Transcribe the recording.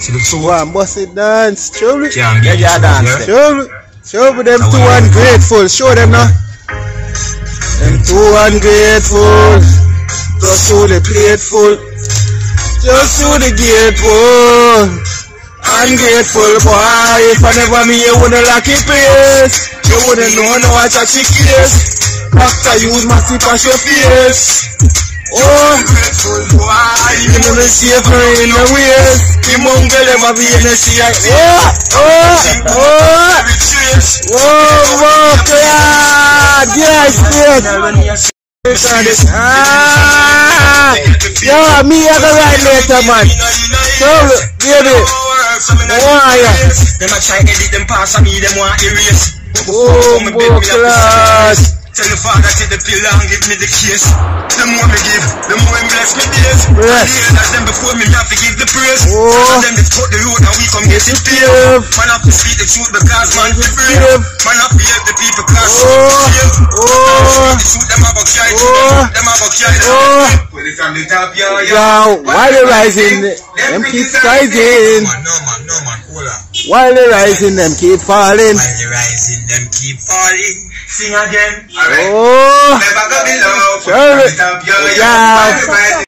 See the two. Go on, bust it dance. Show me. Can't Yeah, yeah, dance. Show me. Show me them two ungrateful. Show them now. Them two ungrateful. Just to the plateful. Just to the gateful. Ungrateful boy. If I never me, you wouldn't like it place. You wouldn't know no what a chick is. After use my tip as your face. Oh, Grateful boy. You know the safe in the ways. The mongrel ever be in the sea. Oh, oh, oh. Every trace. Whoa, whoa, clear! Yes, yes! Ah! Yo, me, I go right later, man. So, baby, why? Them a try edit them pass me, them want erase. Oh, boy, class. Tell the father take the pill and give me the case. The more me give, the more Yes. The them before me, me have to give the praise. Oh. And them they cut the road and we come get it paid. Man have to speak the truth because man be brave. Man have to help the people cause Oh. shit Oh. The truth them have a carry. Oh. Them have a carry. Oh. Well, it from the top, yeah, yeah. Yo, while they rising, them keep rising. Man, no man, no man, hold on. While they rising, them keep falling. While they rising, them keep falling. Sing again. Oh, Never go below. Sure. From top, yeah, Yeah. yeah.